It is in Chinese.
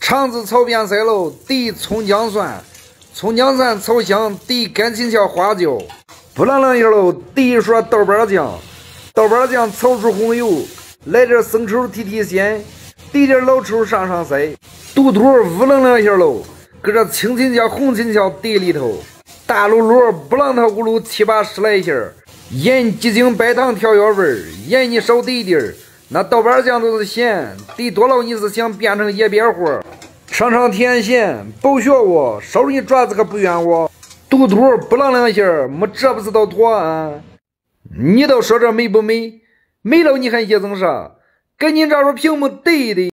肠子炒变色喽，滴葱姜蒜，葱姜蒜炒香，滴干青椒花椒，不啷啷一喽，滴一勺豆瓣酱，豆瓣酱炒出红油，来点生抽提提鲜，滴点老抽上上色，肚肚乌啷啷一下喽，搁这青青椒、红青椒滴里头，大卤卤不啷他咕噜七八十来下，盐、鸡精、白糖调调味，盐你少滴点儿。那豆瓣酱都是咸，得多了你是想变成野边货？尝尝甜咸，不学我，烧你爪子可不怨我。肚肚不啷两下，没这不是道妥啊？你倒说这美不美？美了你还噎成啥？赶紧抓住屏幕对一怼。